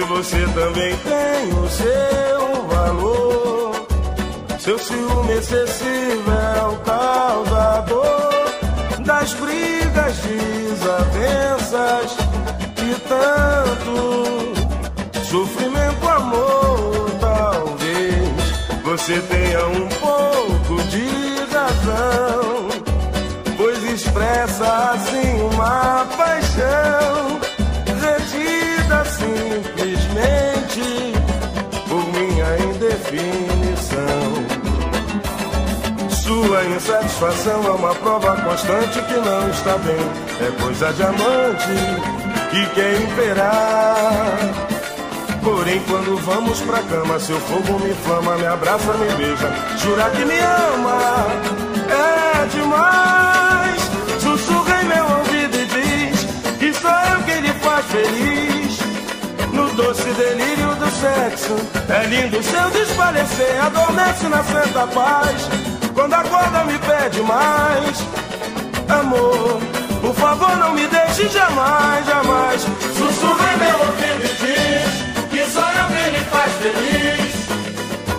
você também tem o seu valor. Seu ciúme excessivo é o causador das brigas, desavenças e tanto sofrimento, amor. Talvez você tenha um pouco de razão, pois expressa assim uma paixão insatisfação é uma prova constante que não está bem. É coisa de amante que quer imperar. Porém, quando vamos pra cama, seu fogo me inflama, me abraça, me beija. Jura que me ama, é demais. Sussurra em meu ouvido e diz que sou eu que lhe faz feliz. No doce delírio do sexo, é lindo seu desfalecer, adormece na santa paz. Quando acorda, me pede mais. Amor, por favor, não me deixe jamais, jamais. Sussurra em meu ouvido e diz que só eu quem lhe faz feliz.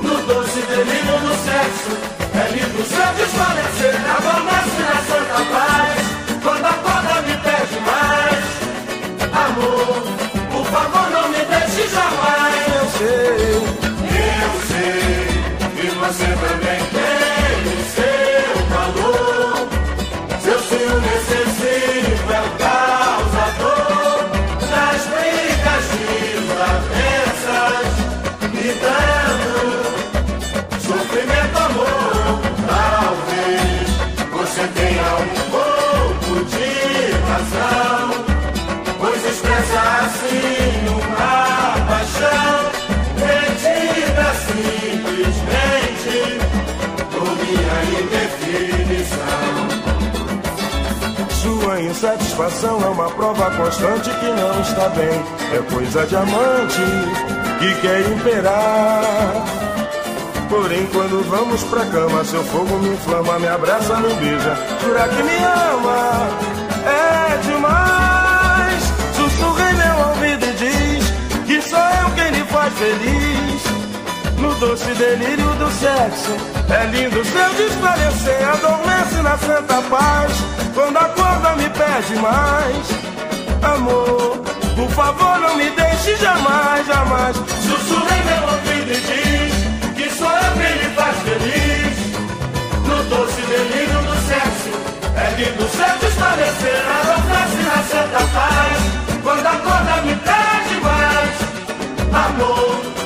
No doce delírio do sexo, é lindo seu desfalecer. Adormece na santa paz. Quando acorda, me pede mais. Amor, por favor, não me deixe jamais. Eu sei, Eu sei que você também assim uma paixão retida simplesmente por minha indefinição. sua insatisfação é uma prova constante que não está bem. É coisa de amante que quer imperar. Porém, quando vamos pra cama, seu fogo me inflama, me abraça, me beija. Jura que me ama, é doce delírio do sexo. É lindo seu esclarecer adormece na santa paz. Quando acorda me pede mais. Amor, por favor não me deixe jamais, jamais. Sussurra em meu ouvido e diz que só eu que me faz feliz. No doce delírio do sexo, é lindo seu esclarecer adormece na santa paz. Quando acorda me pede mais. Amor.